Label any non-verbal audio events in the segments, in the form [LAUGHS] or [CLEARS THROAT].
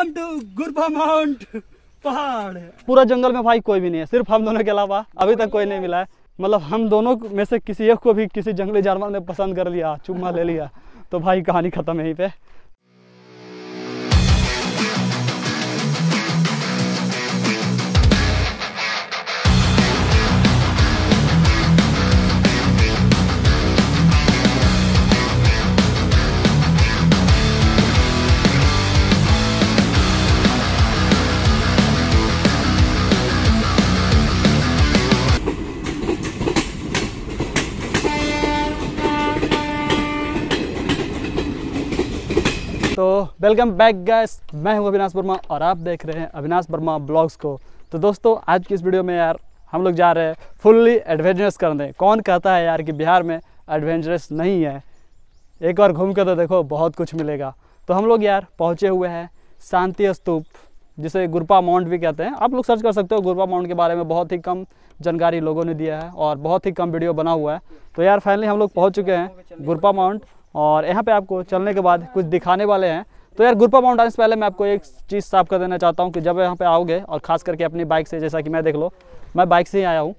Welcome to गुरबा mount पहाड़। पूरा जंगल में भाई कोई भी नहीं है, सिर्फ़ हम दोनों के अलावा अभी तक कोई नहीं मिला है। मतलब हम दोनों में से किसी एक को भी किसी जंगली जानवर ने पसंद कर लिया चुम्मा ले लिया। तो भाई कहानी खत्म है यहीं पे। वेलकम बैक गैस मैं हूँ अविनाश वर्मा और आप देख रहे हैं अविनाश वर्मा ब्लॉग्स को। तो दोस्तों, आज की इस वीडियो में यार हम लोग जा रहे हैं फुल्ली एडवेंचरस करने। कौन कहता है यार कि बिहार में एडवेंचरस नहीं है? एक बार घूम कर तो देखो, बहुत कुछ मिलेगा। तो हम लोग यार पहुँचे हुए हैं शांति स्तूप, जिसे गुरपा माउंट भी कहते हैं। आप लोग सर्च कर सकते हो, गुरपा माउंट के बारे में बहुत ही कम जानकारी लोगों ने दिया है और बहुत ही कम वीडियो बना हुआ है। तो यार फाइनली हम लोग पहुँच चुके हैं गुरपा माउंट और यहाँ पे आपको चलने के बाद कुछ दिखाने वाले हैं। तो यार, गुरपा माउंट आने से पहले मैं आपको एक चीज़ साफ़ कर देना चाहता हूँ कि जब यहाँ पे आओगे, और ख़ास करके अपनी बाइक से, जैसा कि मैं देख लो, मैं बाइक से ही आया हूँ।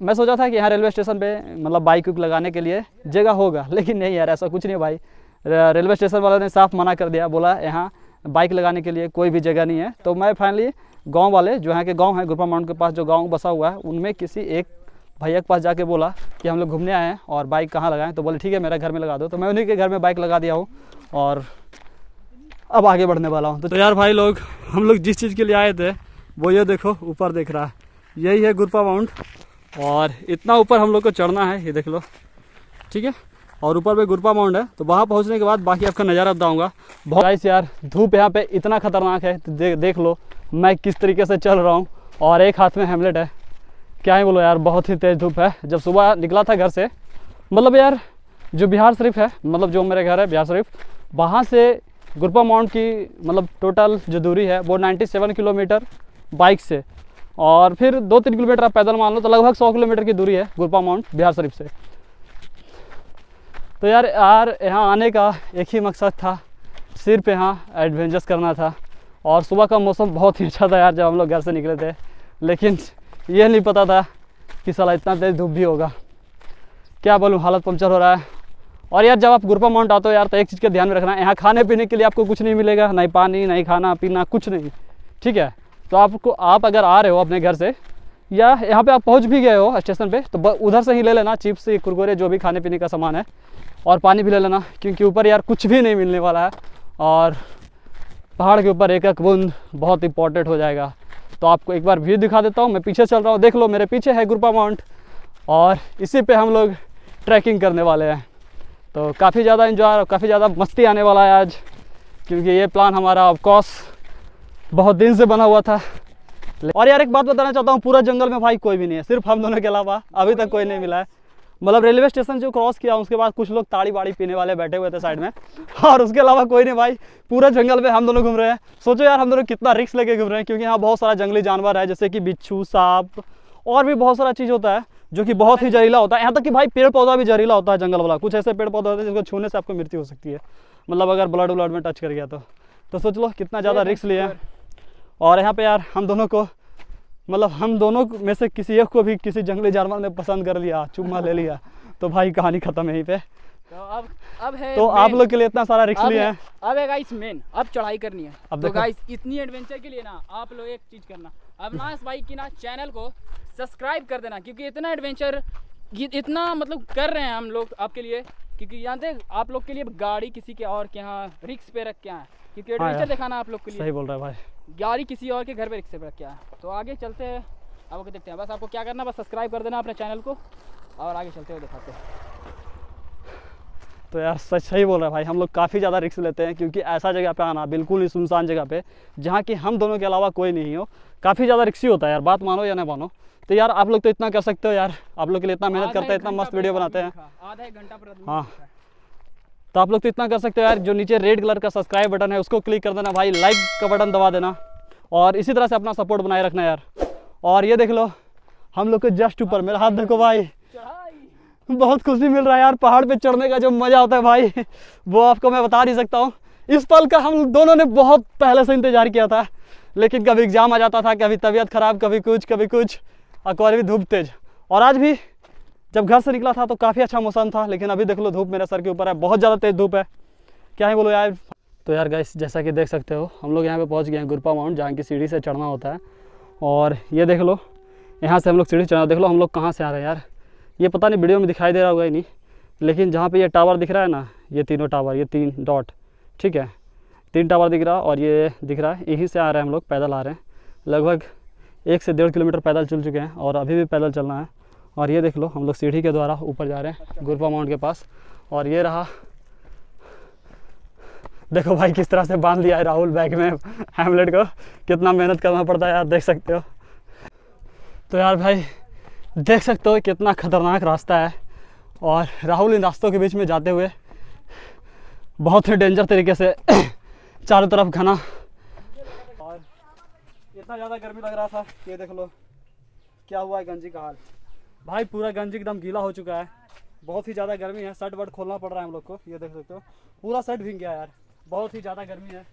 मैं सोचा था कि यहाँ रेलवे स्टेशन पे मतलब बाइक उइक लगाने के लिए जगह होगा, लेकिन नहीं यार, ऐसा कुछ नहीं भाई। रेलवे स्टेशन वालों ने साफ़ मना कर दिया, बोला, यहाँ बाइक लगाने के लिए कोई भी जगह नहीं है। तो मैं फाइनली गाँव वाले, जो यहाँ के गाँव है, गुरपा माउंट के पास, जो गाँव बसा हुआ है, उनमें किसी एक भैया के पास जाके बोला कि हम लोग घूमने आए हैं, और बाइक कहाँ लगाएँ? तो बोले, ठीक है, मेरा घर में लगा दो। तो मैं उन्हीं के घर में बाइक लगा दिया हूँ, और अब आगे बढ़ने वाला हूँ। तो यार भाई लोग हम लोग जिस चीज़ के लिए आए थे वो ये देखो ऊपर देख रहा है। यही है गुरपा माउंट। और इतना ऊपर हम लोग को चढ़ना है ये देख लो। ठीक है? और ऊपर पे गुरपा माउंट है। तो वहाँ पहुँचने के बाद बाकी आपका नज़ारा बताऊँगा। बहुत यार धूप यहाँ पे इतना खतरनाक है तो दे, देख लो मैं किस तरीके से चल रहा हूँ। और एक हाथ में हेमलेट है। क्या ही बोलो यार बहुत ही तेज़ धूप है। जब सुबह निकला था घर से मतलब यार जो बिहार शरीफ है मतलब जो मेरे घर है बिहार शरीफ वहाँ से गुरपा माउंट की मतलब टोटल जो दूरी है, वो 97 किलोमीटर बाइक से। और फिर दो तीन किलोमीटर आप पैदल मान लो तो लगभग 100 किलोमीटर की दूरी है गुरपा माउंट, बिहार शरीफ से। तो यार यार, यहाँ आने का एक ही मकसद था, सिर्फ़ यहाँ एडवेंचर्स करना था। और सुबह का मौसम बहुत ही अच्छा था यार, जब हम लोग घर से निकले थे। लेकिन ये नहीं पता था कि साला इतना तेज़ धूप भी होगा। क्या बोलूँ, हालत पंचर हो रहा है। और यार जब आप गुरपा माउंट आते हो यार तो एक चीज़ का ध्यान में रखना है यहाँ खाने पीने के लिए आपको कुछ नहीं मिलेगा नहीं पानी नहीं खाना, पीना, कुछ नहीं, ठीक है? तो आपको, आप अगर आ रहे हो अपने घर से, या यहाँ पे आप पहुँच भी गए हो स्टेशन पे तो उधर से ही ले लेना, चिप्स, कुरकुरे, जो भी खाने पीने का सामान है, और पानी भी ले लेना, क्योंकि ऊपर यार कुछ भी नहीं मिलने वाला है, और पहाड़ के ऊपर एक एक बूंद बहुत इंपॉर्टेंट हो जाएगा। तो आपको एक बार व्यू दिखा देता हूँ, मैं पीछे चल रहा हूँ, देख लो, मेरे पीछे है गुरपा माउंट, और इसी पे हम लोग ट्रैकिंग करने वाले हैं। तो काफ़ी ज़्यादा इन्जॉय और काफ़ी ज़्यादा मस्ती आने वाला है आज, क्योंकि ये प्लान हमारा ऑफकोर्स बहुत दिन से बना हुआ था। और यार, एक बात बताना चाहता हूँ, पूरा जंगल में भाई कोई भी नहीं है, सिर्फ़ हम दोनों के अलावा अभी तक कोई नहीं मिला है। मतलब रेलवे स्टेशन जो क्रॉस किया, उसके बाद कुछ लोग ताड़ी बाड़ी पीने वाले बैठे हुए थे साइड में। और उसके अलावा कोई नहीं भाई, पूरा जंगल में हम दोनों घूम रहे हैं। सोचो यार, हम दोनों कितना रिक्स लेके घूम रहे हैं, क्योंकि यहाँ बहुत सारा जंगली जानवर है, जैसे कि बिच्छू, सांप, और भी बहुत सारा चीज़ होता है। जो कि बहुत ही जहरीला होता है। यहाँ तक कि भाई पेड़ पौधा भी जहरीला होता है जंगल वाला। कुछ ऐसे पेड़ पौधे होते हैं जिसको छूने से आपको मृत्यु हो सकती है। मतलब अगर ब्लड व्लड में टच कर गया तो। तो सोच लो कितना ज़्यादा रिस्क लिया और यहाँ पे यार हम दोनों को मतलब हम दोनों में से किसी एक को भी किसी जंगली जानवर ने पसंद कर लिया चुम्मा ले लिया तो भाई कहानी खत्म है यहीं पे। तो अब अब है तो आप लोग के लिए इतना सारा अब लिए है, अब है गाइस मेन अब चढ़ाई करनी है। अब तो गाइस इतनी एडवेंचर के लिए ना आप लोग एक चीज़ करना। अविनाश भाई की ना चैनल को सब्सक्राइब कर देना क्योंकि इतना एडवेंचर इतना मतलब कर रहे हैं हम लोग आपके लिए क्योंकि जानते हैं आप लोग के लिए गाड़ी किसी के और के यहाँ रिक्स पे रख के आए हैं। क्योंकि हाँ एडवेंचर दिखाना आप लोग के लिए सही बोल रहा है भाई गाड़ी किसी और के घर पे रिक्स पे रख के आए हैं। तो आगे चलते हैं आपको देखते हैं बस आपको क्या करना बस सब्सक्राइब कर देना अपने चैनल को और आगे चलते हुए दिखाते हैं तो यार सच सही बोल रहा है भाई। हम लोग काफ़ी ज़्यादा रिस्क लेते हैं क्योंकि ऐसा जगह पे आना बिल्कुल ही सुनसान जगह पे जहाँ की हम दोनों के अलावा कोई नहीं हो। काफ़ी ज़्यादा रिक्सी होता है यार बात मानो या ना मानो। तो यार आप लोग तो इतना कर सकते हो यार। आप लोग के लिए इतना मेहनत करते हैं इतना मस्त वीडियो बनाते हैं। आधा एक घंटा हाँ। तो आप लोग तो इतना कर सकते हो यार जो नीचे रेड कलर का सब्सक्राइब बटन है उसको क्लिक कर देना भाई लाइक का बटन दबा देना। और इसी तरह से अपना सपोर्ट बनाए रखना यार। और ये देख लो हम लोग के जस्ट ऊपर मेरा हाथ देखो भाई। बहुत खुशी मिल रहा है यार, पहाड़ पे चढ़ने का जो मज़ा होता है भाई। वो आपको मैं बता नहीं सकता हूँ। इस पल का हम दोनों ने बहुत पहले से इंतज़ार किया था, लेकिन कभी एग्ज़ाम आ जाता था, कभी तबीयत खराब, कभी कुछ कभी कुछ। और भी धूप तेज। और आज भी जब घर से निकला था तो काफ़ी अच्छा मौसम था, लेकिन अभी देख लो धूप मेरे सर के ऊपर है। बहुत ज़्यादा तेज़ धूप है। क्या ही बोलो यार। तो यार गाइस जैसा कि देख सकते हो, हम लोग यहाँ पे पहुँच गए हैं गुरपा माउंट जहाँ की सीढ़ी से चढ़ना होता है। और ये देख लो, यहाँ से हम लोग सीढ़ी चढ़ा देख लो हम लोग कहाँ से आ रहे हैं यार। ये पता नहीं वीडियो में दिखाई दे रहा होगा ही नहीं, लेकिन जहाँ पे ये टावर दिख रहा है ना, ये तीनों टावर ये तीन डॉट ठीक है? तीन टावर दिख रहा और ये दिख रहा है, यहीं से आ रहे हैं हम लोग, पैदल आ रहे हैं। लगभग एक से डेढ़ किलोमीटर पैदल चल चुके हैं और अभी भी पैदल चलना है। और ये देख लो, हम लोग सीढ़ी के द्वारा ऊपर जा रहे हैं गुरपा माउंट के पास। और ये रहा, देखो भाई किस तरह से बाँध लिया है राहुल बैग में हेमलेट को। कितना मेहनत करना पड़ता है यार, देख सकते हो। तो यार भाई देख सकते हो कितना खतरनाक रास्ता है। और राहुल इन रास्तों के बीच में जाते हुए बहुत ही डेंजर तरीके से [CLEARS THROAT] चारों तरफ़ घना। और इतना ज़्यादा गर्मी लग रहा था, ये देख लो। क्या हुआ है गंजी का हाल? भाई, पूरा गंजी एकदम गीला हो चुका है। बहुत ही ज़्यादा गर्मी है, शर्ट वर्ट खोलना पड़ रहा है हम लोग को, ये देख सकते हो। पूरा शर्ट भीग गया यार, बहुत ही ज़्यादा गर्मी है।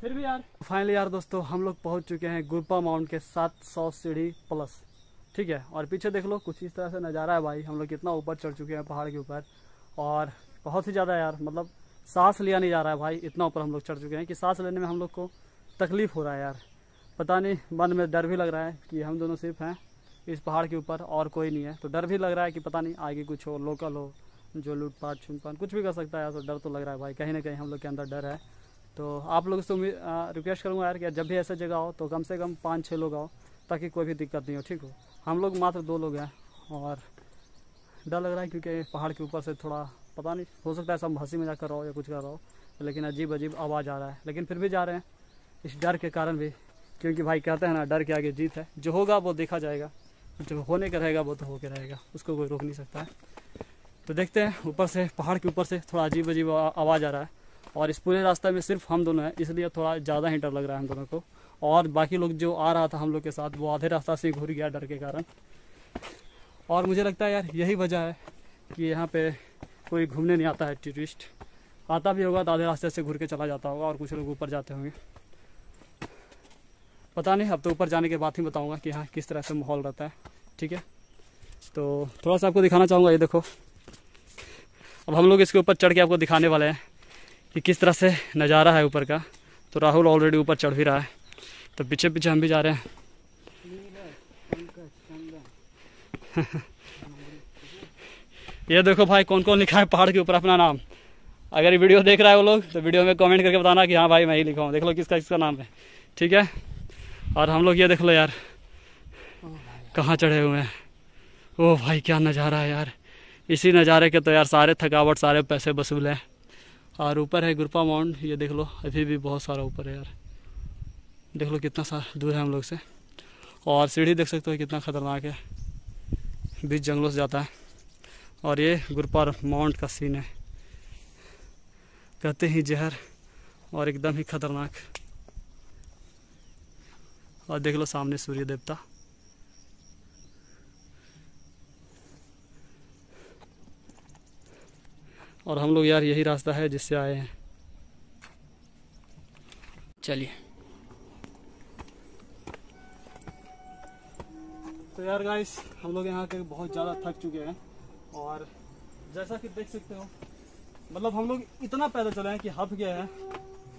फिर भी यार फाइनली यार दोस्तों, हम लोग पहुँच चुके हैं गुरपा माउंट के 700 सीढ़ी प्लस ठीक है? और पीछे देख लो, कुछ इस तरह से नज़ारा है भाई। हम लोग कितना ऊपर चढ़ चुके हैं पहाड़ के ऊपर। और बहुत ही ज़्यादा यार मतलब सांस लिया नहीं जा रहा है भाई, इतना ऊपर हम लोग चढ़ चुके हैं कि सांस लेने में हम लोग को तकलीफ़ हो रहा है यार। पता नहीं, मन में डर भी लग रहा है कि हम दोनों सिर्फ़ हैं इस पहाड़ के ऊपर और कोई नहीं है। तो डर भी लग रहा है कि पता नहीं आगे कुछ हो लोकल हो, जो लूटपाट छुनपान कुछ भी कर सकता है यार। तो डर तो लग रहा है भाई, कहीं ना कहीं हम लोग के अंदर डर है। तो आप लोग से उम्मीद रिक्वेस्ट करूँगा यार कि जब भी ऐसा जगह हो तो कम से कम पाँच छः लोग आओ। ताकि कोई भी दिक्कत नहीं हो, ठीक हो? हम लोग मात्र दो लोग हैं और डर लग रहा है क्योंकि पहाड़ के ऊपर से थोड़ा पता नहीं, हो सकता है सब हँसी मज़ाक कर रहा हो या कुछ कर रहा हो, लेकिन अजीब अजीब आवाज़ आ रहा है। लेकिन फिर भी जा रहे हैं, इस डर के कारण भी, क्योंकि भाई कहते हैं ना, डर के आगे जीत है। जो होगा वो देखा जाएगा जो होने का रहेगा, वो तो होके रहेगा, उसको कोई रोक नहीं सकता है। तो देखते हैं, ऊपर से, पहाड़ के ऊपर से थोड़ा अजीब अजीब आवाज़ आ रहा है और इस पूरे रास्ते में सिर्फ़ हम दोनों हैं, इसलिए थोड़ा ज़्यादा ही डर लग रहा है हम दोनों को। और बाकी लोग जो आ रहा था हम लोग के साथ, वो आधे रास्ता से घूर गया डर के कारण। और मुझे लगता है यार, यही वजह है कि यहाँ पे कोई घूमने नहीं आता है टूरिस्ट आता भी होगा तो आधे रास्ते से घूर के चला जाता होगा और कुछ लोग ऊपर जाते होंगे। पता नहीं, अब तो ऊपर जाने के बाद ही बताऊँगा कि यहाँ किस तरह से माहौल रहता है, ठीक है? तो थोड़ा सा आपको दिखाना चाहूँगा, ये देखो। अब हम लोग इसके ऊपर चढ़ के आपको दिखाने वाले हैं कि किस तरह से नज़ारा है ऊपर का। तो राहुल ऑलरेडी ऊपर चढ़ भी रहा है। तो पीछे पीछे हम भी जा रहे हैं। [LAUGHS] ये देखो भाई कौन कौन लिखा है पहाड़ के ऊपर अपना नाम। अगर ये वीडियो देख रहा है वो लोग तो वीडियो में कमेंट करके बताना कि हाँ भाई मैं ही लिखा हूँ। देख लो किसका किसका नाम है। ठीक है? और हम लोग ये देख लो यार। कहाँ चढ़े हुए हैं? ओ भाई, क्या नज़ारा है यार। इसी नज़ारे के तो यार सारे थकावट, सारे पैसे वसूल हैं। और ऊपर है गुरपा माउंट ये देख लो। अभी भी बहुत सारा ऊपर है यार। देख लो कितना सा दूर है हम लोग से। और सीढ़ी देख सकते हो कितना ख़तरनाक है। बीच जंगलों से जाता है। और ये गुरपार माउंट का सीन है। कहते ही जहर और एकदम ही खतरनाक। और देख लो सामने सूर्य देवता। और हम लोग यार यही रास्ता है जिससे आए हैं। चलिए। तो यार गाइस हम लोग यहाँ के बहुत ज़्यादा थक चुके हैं और जैसा कि देख सकते हो मतलब हम लोग इतना पैदल चले हैं कि हफ गए हैं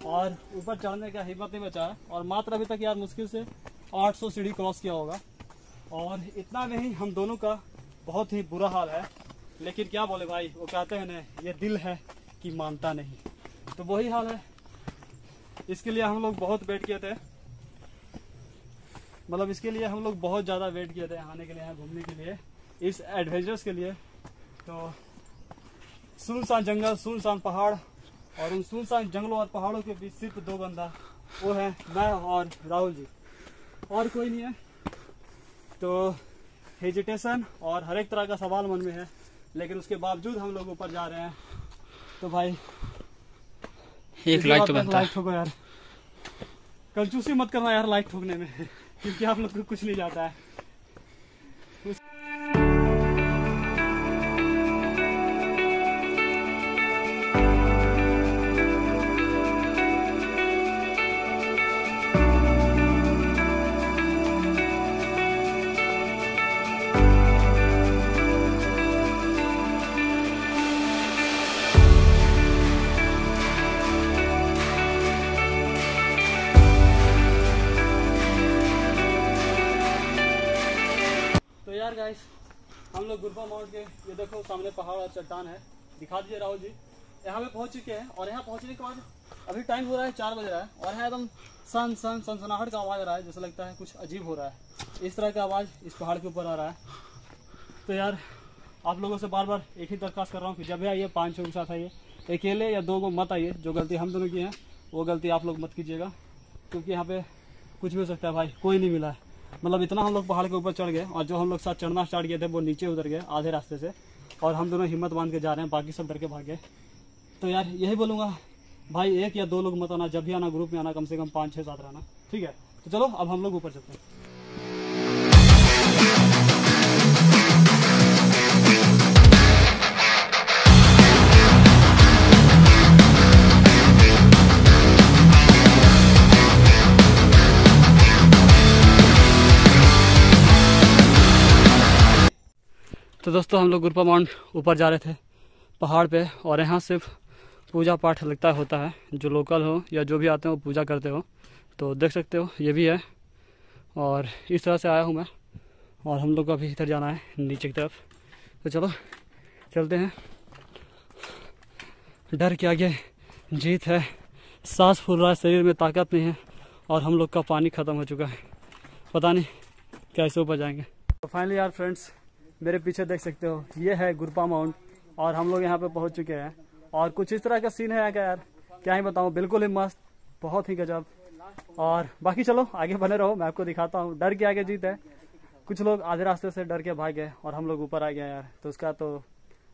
और ऊपर चढ़ने का हिम्मत नहीं बचा है और मात्र अभी तक यार मुश्किल से 800 सीढ़ी क्रॉस किया होगा। और इतना नहीं, हम दोनों का बहुत ही बुरा हाल है। लेकिन क्या बोले भाई, वो कहते हैं ना, ये दिल है कि मानता नहीं। तो वही हाल है। इसके लिए हम लोग बहुत वेट किए थे। मतलब इसके लिए हम लोग बहुत ज़्यादा वेट किए थे आने के लिए यहाँ घूमने के लिए इस एडवेंचर्स के लिए। तो सुनसान जंगल सुनसान पहाड़ और उन सुनसान जंगलों और पहाड़ों के बीच सिर्फ़ दो बंदा वो है मैं और राहुल जी। और कोई नहीं है। तो हेजिटेशन और हर एक तरह का सवाल मन में है लेकिन उसके बावजूद हम लोग ऊपर जा रहे हैं। तो भाई एक लाइक तो बनता है। लाइक ठोको यार। कंजूसी मत करना यार लाइक ठोकने में। क्योंकि आप मतलब कुछ नहीं जाता है। लोग गुरफा माउंट के, ये देखो सामने पहाड़ और चट्टान है। दिखा दीजिए राहुल जी। यहाँ पे पहुँच चुके हैं और यहाँ पहुँचने के बाद अभी टाइम हो रहा है चार बज रहा है और यहाँ एकदम सन सन, सनसनाहट का आवाज़ आ रहा है, जैसा लगता है कुछ अजीब हो रहा है। इस तरह का आवाज़ इस पहाड़ के ऊपर आ रहा है। तो यार, आप लोगों से बार बार एक ही दरख्वास्त कर रहा हूँ कि जब आइए, पाँच छः के साथ आइए, अकेले या दो को मत आइए, जो गलती हम दोनों की है, वो गलती आप लोग मत कीजिएगा, क्योंकि यहाँ पे कुछ भी हो सकता है भाई, कोई नहीं मिला है। मतलब इतना हम लोग पहाड़ के ऊपर चढ़ गए और जो हम लोग साथ चढ़ना स्टार्ट किए थे, वो नीचे उतर गए, आधे रास्ते से। और हम दोनों हिम्मत बाँध के जा रहे हैं, बाकी सब डर के भाग गए। तो यार, यही बोलूँगा, भाई एक या दो लोग मत आना, जब भी आना ग्रुप में आना, कम से कम पाँच छः साथ रहना। ठीक है? तो चलो, अब हम लोग ऊपर चलते हैं। तो दोस्तों, हम लोग गुरपा माउंट ऊपर जा रहे थे पहाड़ पे, और यहाँ सिर्फ़ पूजा पाठ लगता होता है। जो लोकल हो या जो भी आते हो पूजा करते हो। तो देख सकते हो, ये भी है। और इस तरह से आया हूँ मैं, और हम लोग को अभी इधर जाना है, नीचे की तरफ़। तो चलो, चलते हैं। डर के आगे जीत है। सांस फूल रहा है, शरीर में ताकत नहीं है, और हम लोग का पानी ख़त्म हो चुका है। पता नहीं कैसे ऊपर जाएँगे। तो फाइनली यार फ्रेंड्स मेरे पीछे देख सकते हो, ये है गुरपा माउंट, और हम लोग यहाँ पे पहुँच चुके हैं। और कुछ इस तरह का सीन है क्या यार? क्या ही बताऊँ, बिल्कुल ही मस्त, बहुत ही गजब। और बाकी चलो, आगे बने रहो, मैं आपको दिखाता हूँ। डर के आगे जीत है। कुछ लोग आधे रास्ते से डर के भाग गए, और हम लोग ऊपर आ गए यार। तो उसका तो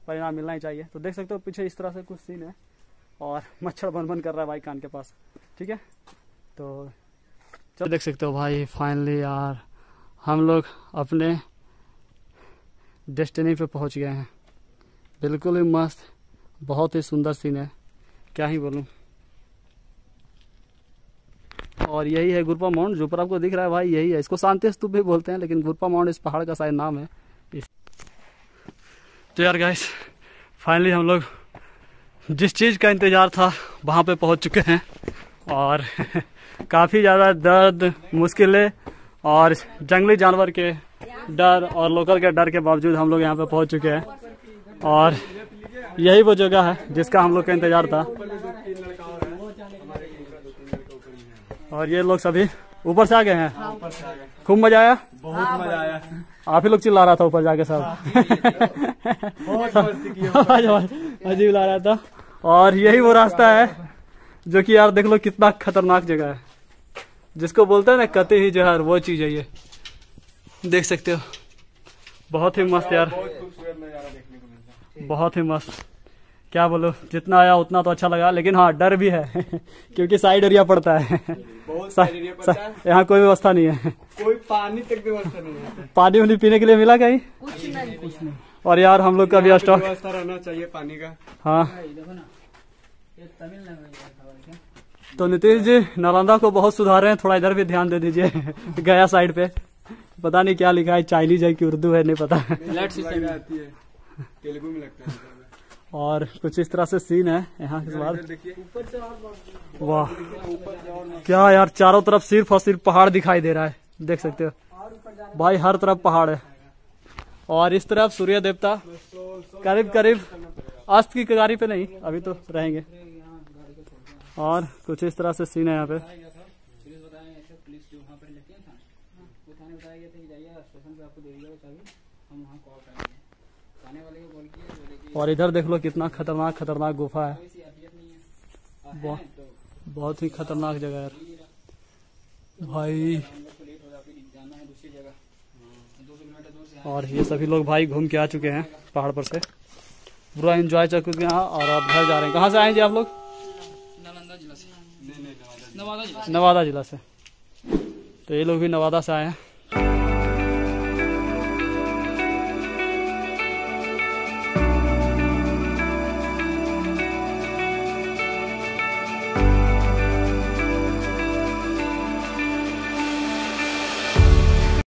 परिणाम मिलना ही चाहिए। तो देख सकते हो, पीछे इस तरह से कुछ सीन है। और मच्छर बन बन कर रहा है भाई कान के पास। ठीक है? तो चलो देख सकते हो भाई फाइनली यार, हम लोग अपने डेस्टिनी पे पहुँच गए हैं। बिल्कुल ही मस्त, बहुत ही सुंदर सीन है। क्या ही बोलूँ। और यही है गुरपा माउंट जो ऊपर आपको दिख रहा है भाई, यही है। इसको शांति स्तूप भी बोलते हैं, लेकिन गुरपा माउंट इस पहाड़ का शायद नाम है। तो यार गाइस फाइनली हम लोग जिस चीज़ का इंतज़ार था, वहाँ पे पहुँच चुके हैं। और [LAUGHS] काफ़ी ज़्यादा दर्द, मुश्किलें और जंगली जानवर के डर और लोकल के डर के बावजूद हम लोग यहाँ पे पहुँच चुके हैं। और यही वो जगह है जिसका हम लोग का इंतज़ार था। और ये लोग सभी ऊपर से आ गए हैं। खूब मज़ा आया? बहुत मज़ा आया। आप ही लोग चिल्ला रहा था ऊपर जाके सब। आवाज़ आवाज़ अजीब ला रहा था। और यही वो रास्ता है जो कि यार देख लो कितना खतरनाक जगह है। जिसको बोलते हैं ना कते ही जहर वो चीज़ है ये। देख सकते हो। बहुत ही मस्त यार। बहुत खूबसूरत नज़ारा देखने को मिलता है बहुत ही मस्त। क्या बोलो जितना आया उतना तो अच्छा लगा लेकिन हाँ डर भी है [LAUGHS] क्योंकि साइड एरिया पड़ता है। है। यहाँ कोई व्यवस्था नहीं है। कोई पानी तक व्यवस्था नहीं है। पानी वानी पीने के लिए मिला कहीं कुछ नहीं। और यार हम लोग का भी स्टॉक व्यवस्था रहना चाहिए पानी का। हाँ। तो नीतीश जी नालंदा को बहुत सुधार रहे हैं थोड़ा इधर भी ध्यान दे दीजिए [LAUGHS] गया साइड पे। पता नहीं क्या लिखा है चाइनीज़ है कि उर्दू है नहीं पता। है तेलुगु में लगता है और कुछ इस तरह से सीन है यहाँ के बाद वाह। क्या यार चारों तरफ़ सिर्फ़ और सिर्फ़ पहाड़ दिखाई दे रहा है। देख सकते हो। भाई हर तरफ़ पहाड़ है। और इस तरफ़ सूर्य देवता। करीब करीब। अस्त की कगारी पे नहीं अभी तो रहेंगे। और कुछ इस तरह से सीन है यहाँ पे पुलिस बताया ऐसे पुलिस जो वहाँ पर लेते हैं थाने वो थाने बताया गया था कि जाइए स्टेशन पे आपको दे दिया चाबी हम वहाँ कॉल करेंगे थाने वाले को कॉल किया बोले कि और इधर देख लो कितना खतरनाक खतरनाक गुफा है। बहुत- बहुत ही खतरनाक जगह है यार। भाई। और ये सभी लोग भाई घूम के आ चुके हैं पहाड़ पर से। पूरा एंजॉय कर चुके हैं और अब घर जा रहे हैं। कहाँ से आए जी आप लोग? जिला से। नवादा जिला से। तो ये लोग भी नवादा से आए हैं।